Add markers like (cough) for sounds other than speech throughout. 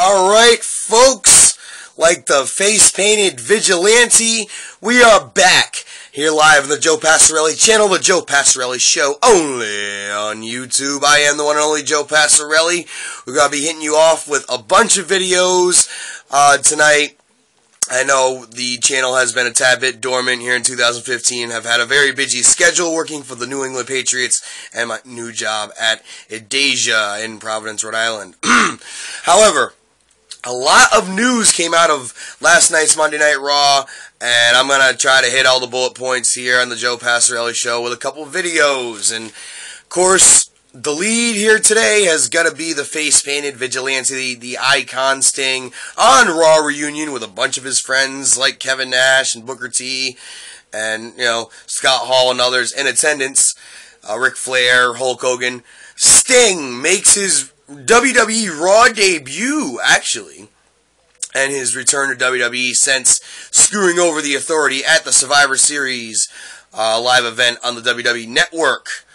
Alright, folks, like the face painted vigilante, we are back here live on the Joe Passarelli channel, the Joe Passarelli Show, only on YouTube. I am the one and only Joe Passarelli. We're going to be hitting you off with a bunch of videos uh, tonight. I know the channel has been a tad bit dormant here in 2015. I've had a very busy schedule working for the New England Patriots and my new job at Edasia in Providence, Rhode Island. (clears throat) However, a lot of news came out of last night's Monday Night Raw, and I'm going to try to hit all the bullet points here on the Joe Passarelli Show with a couple videos. And, of course, the lead here today has got to be the face painted vigilante, the, the icon Sting, on Raw Reunion with a bunch of his friends like Kevin Nash and Booker T, and, you know, Scott Hall and others in attendance. Uh, Flair, Hulk Hogan. Sting makes his WWE Raw debut, actually, and his return to WWE since screwing over the authority at the Survivor Series uh, live event on the WWE Network.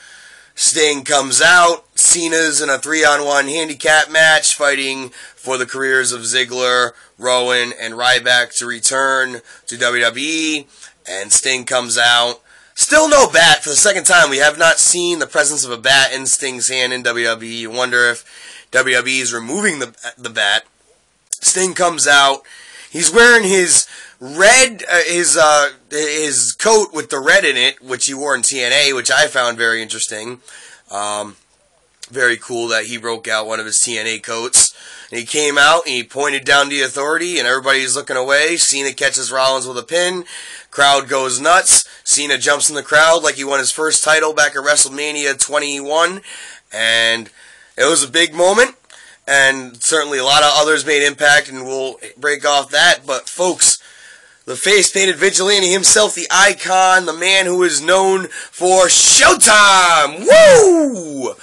Sting comes out. Cena's in a three-on-one handicap match, fighting for the careers of Ziggler, Rowan, and Ryback to return to WWE. And Sting comes out. Still no bat for the second time. We have not seen the presence of a bat in Sting's hand in WWE. You wonder if WWE is removing the the bat. Sting comes out. He's wearing his red, uh, his uh, his coat with the red in it, which he wore in TNA, which I found very interesting. Um, very cool that he broke out one of his TNA coats. And he came out and he pointed down the authority, and everybody's looking away. Cena catches Rollins with a pin. Crowd goes nuts. Cena jumps in the crowd like he won his first title back at WrestleMania 21. And it was a big moment. And certainly a lot of others made impact, and we'll break off that. But folks, the face painted vigilante himself, the icon, the man who is known for Showtime! Woo!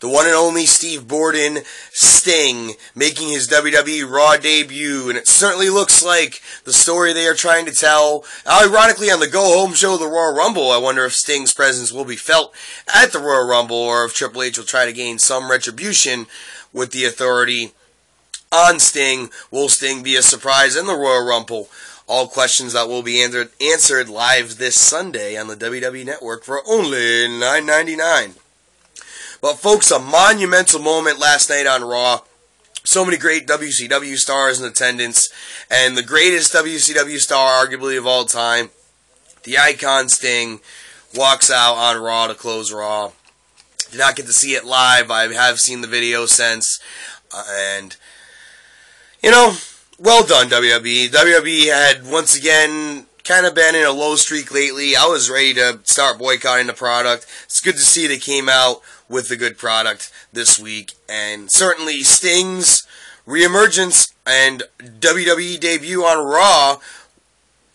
The one and only Steve Borden Sting making his WWE Raw debut, and it certainly looks like the story they are trying to tell. Ironically, on the Go Home show, the Royal Rumble, I wonder if Sting's presence will be felt at the Royal Rumble, or if Triple H will try to gain some retribution with the authority on Sting. Will Sting be a surprise in the Royal Rumble? All questions that will be answered, answered live this Sunday on the WWE Network for only $9.99. But folks, a monumental moment last night on Raw. So many great WCW stars in attendance, and the greatest WCW star, arguably of all time, the icon Sting, walks out on Raw to close Raw. Did not get to see it live. I have seen the video since, uh, and you know, well done WWE. WWE had once again kind of been in a low streak lately. I was ready to start boycotting the product. It's good to see they came out with a good product this week. And certainly Sting's reemergence and WWE debut on Raw.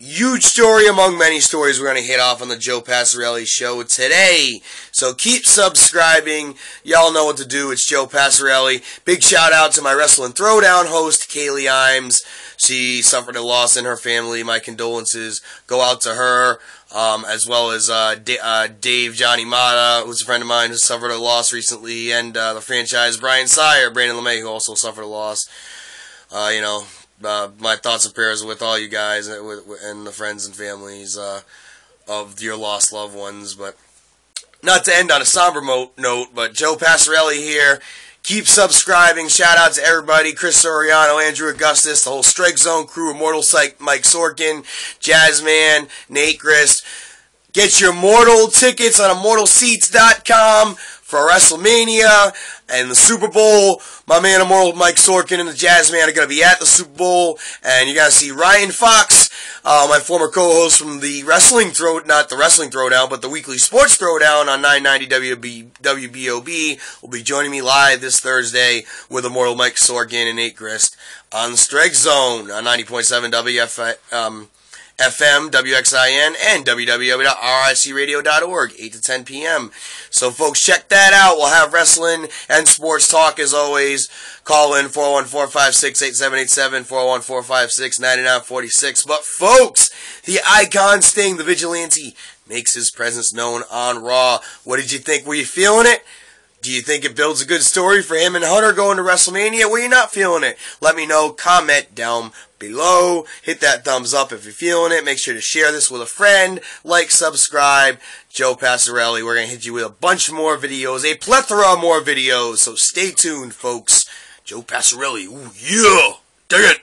Huge story among many stories we're going to hit off on the Joe Passarelli show today. So keep subscribing. Y'all know what to do. It's Joe Passarelli. Big shout out to my Wrestling Throwdown host, Kaylee Imes. She suffered a loss in her family. My condolences go out to her um, as well as uh, D- uh, Dave Johnny Mata, who's a friend of mine who suffered a loss recently, and uh, the franchise Brian Sire, Brandon LeMay, who also suffered a loss. Uh, you know, uh, my thoughts and prayers with all you guys and, and the friends and families uh, of your lost loved ones. But not to end on a somber mo- note, but Joe Passarelli here Keep subscribing. Shout out to everybody. Chris Soriano, Andrew Augustus, the whole Strike Zone crew, Immortal Psych, Mike Sorkin, Jazzman, Nate Grist. Get your Mortal tickets on immortalseats.com for WrestleMania and the Super Bowl. My man Immortal Mike Sorkin and the Jazz Man are going to be at the Super Bowl, and you're going to see Ryan Fox, uh, my former co-host from the Wrestling Throw, not the Wrestling Throwdown, but the Weekly Sports Throwdown on 990 WB, WBOB, will be joining me live this Thursday with Immortal Mike Sorkin and Nate Grist on Strike Zone on 90.7 WF. Um, FM, WXIN, and www.ricradio.org, 8 to 10 p.m. So, folks, check that out. We'll have wrestling and sports talk as always. Call in 414-566-8787, 414-556-9946. But, folks, the icon Sting, the vigilante, makes his presence known on Raw. What did you think? Were you feeling it? Do you think it builds a good story for him and Hunter going to WrestleMania? Well, you're not feeling it. Let me know. Comment down below. Hit that thumbs up if you're feeling it. Make sure to share this with a friend. Like, subscribe. Joe Passarelli. We're going to hit you with a bunch more videos, a plethora more videos. So stay tuned, folks. Joe Passarelli. Ooh, yeah. Dang it.